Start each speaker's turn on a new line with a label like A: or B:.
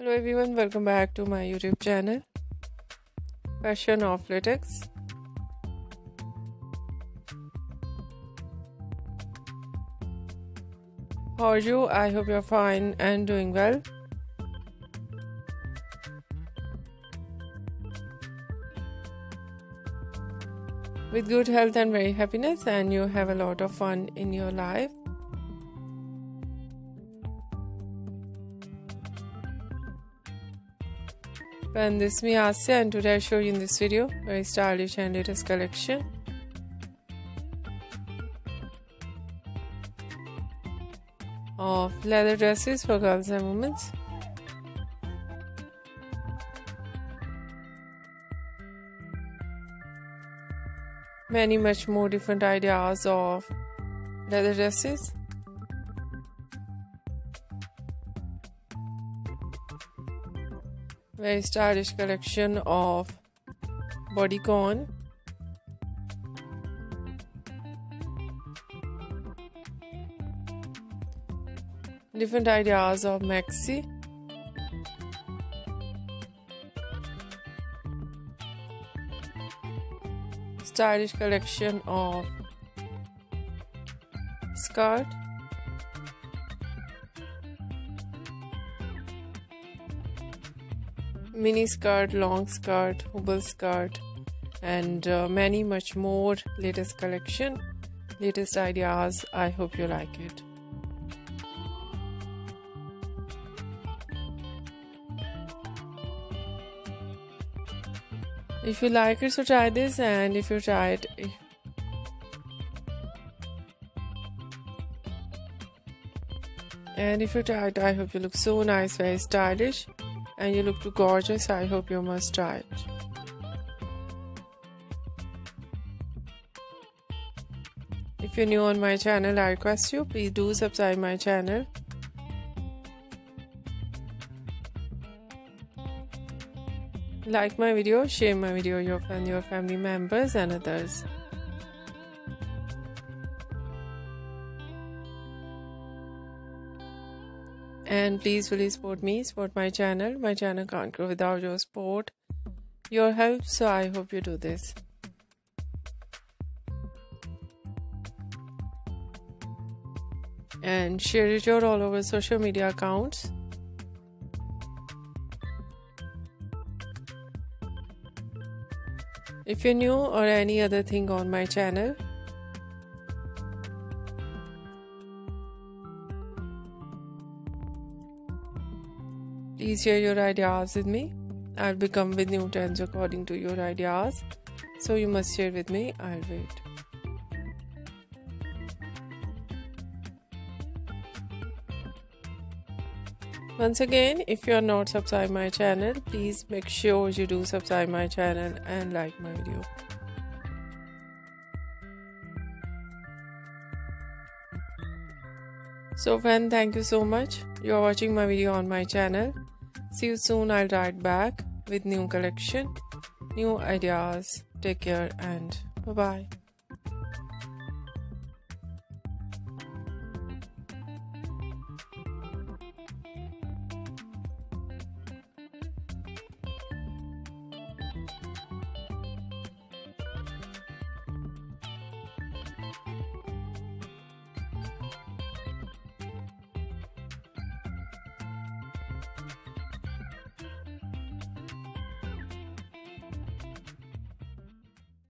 A: Hello everyone, welcome back to my YouTube channel Fashion of Latex. How are you? I hope you're fine and doing well. With good health and very happiness, and you have a lot of fun in your life. And this is me Asya and today I show you in this video very stylish and latest collection. Of leather dresses for girls and women. Many much more different ideas of leather dresses. Very stylish collection of bodycon different ideas of maxi. Stylish collection of skirt mini skirt, long skirt, hobble skirt, and uh, many much more latest collection, latest ideas. I hope you like it. If you like it, so try this, and if you try it, and if you try it, I hope you look so nice, very stylish and you look too gorgeous. I hope you must try it. If you're new on my channel, I request you please do subscribe my channel. Like my video, share my video with your friends, your family members and others. And please please support me support my channel? My channel can't grow without your support your help. So i hope you do this. And share it your all over social media accounts. If you're new or any other thing on my channel Please share your ideas with me. I'll become with new trends according to your ideas. So you must share with me. I'll wait. Once again, if you are not subscribed my channel, please make sure you do subscribe my channel and like my video. So friend, thank you so much. You are watching my video on my channel. See you soon. I'll write back with new collection, new ideas. Take care and bye bye.